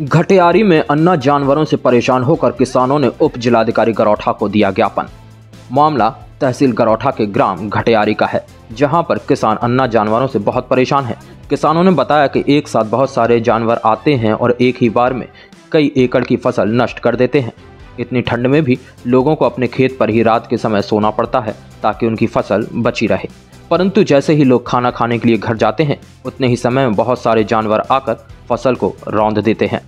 घटियारी में अन्ना जानवरों से परेशान होकर किसानों ने उप जिलाधिकारी गरौठा को दिया ज्ञापन। मामला तहसील गरौठा के ग्राम घटियारी का है, जहाँ पर किसान अन्ना जानवरों से बहुत परेशान हैं। किसानों ने बताया कि एक साथ बहुत सारे जानवर आते हैं और एक ही बार में कई एकड़ की फ़सल नष्ट कर देते हैं। इतनी ठंड में भी लोगों को अपने खेत पर ही रात के समय सोना पड़ता है, ताकि उनकी फ़सल बची रहे। परंतु जैसे ही लोग खाना खाने के लिए घर जाते हैं, उतने ही समय में बहुत सारे जानवर आकर फ़सल को रौंद देते हैं।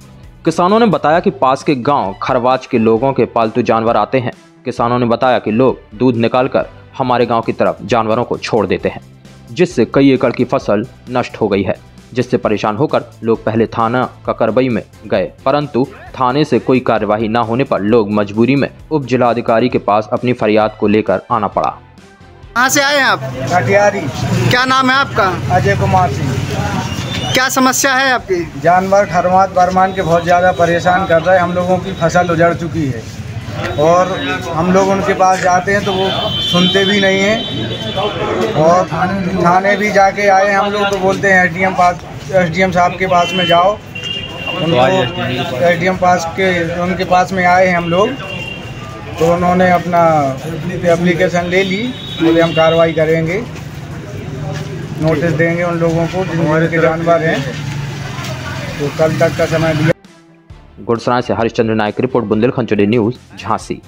किसानों ने बताया कि पास के गाँव, खरवाच के लोगों के पालतू जानवर आते हैं। किसानों ने बताया कि लोग दूध निकालकर हमारे गाँव की तरफ़ जानवरों को छोड़ देते हैं, जिससे कई एकड़ की फ़सल नष्ट हो गई है, जिससे परेशान होकर लोग पहले थाना ककरबई में गए। परंतु थाने से कोई कार्यवाही न होने पर लोग मजबूरी में उप जिलाधिकारी के पास अपनी फरियाद को लेकर आना पड़ा। कहाँ से आए हैं आप? कटियारी क्या नाम है आपका? अजय कुमार सिंह। क्या समस्या है आपकी? जानवर खरमात बरमान के बहुत ज़्यादा परेशान कर रहे हैं। हम लोगों की फ़सल उजड़ चुकी है। और हम लोग उनके पास जाते हैं तो वो सुनते भी नहीं हैं। और थाने भी जाके आए हम लोग तो बोलते हैं एसडीएम पास एसडीएम साहब के पास में जाओ। उनको एसडीएम पास के उनके पास में आए हैं हम लोग। तो उन्होंने अपना एप्लीकेशन ले ली बोले हम कार्रवाई करेंगे। नोटिस देंगे उन लोगों को जिनके जानवर हैं। तो कल तक का समय दिया। गुड़सरा से हरिश्चंद्र नायक रिपोर्ट बुंदेलखंड न्यूज़ झांसी।